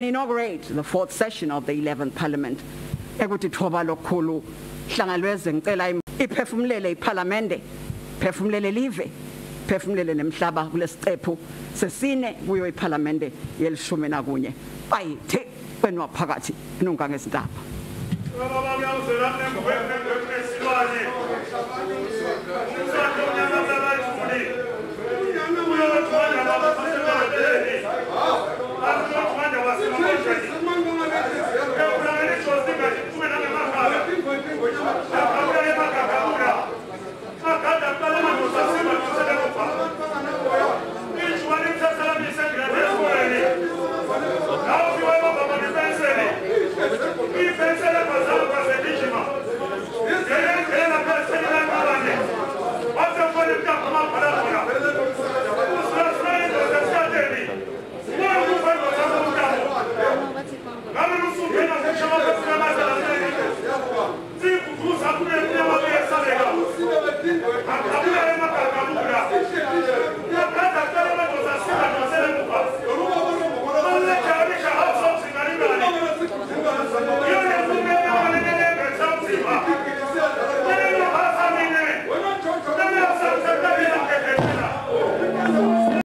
inaugurate the fourth session of the 11th parliament. Ekuthi thoba lokhulu hlangalweze ngicela im- iphefumulele iparlamente phefumulele live phefumulele nemhlaba kulesicephu sesine kuyo iparlamente yelishumi nakunye. Bayithe kwenwa phakathi nunga ngesintaba Baba kuyawuzela nesilwane. Umsatho unyaka Amen.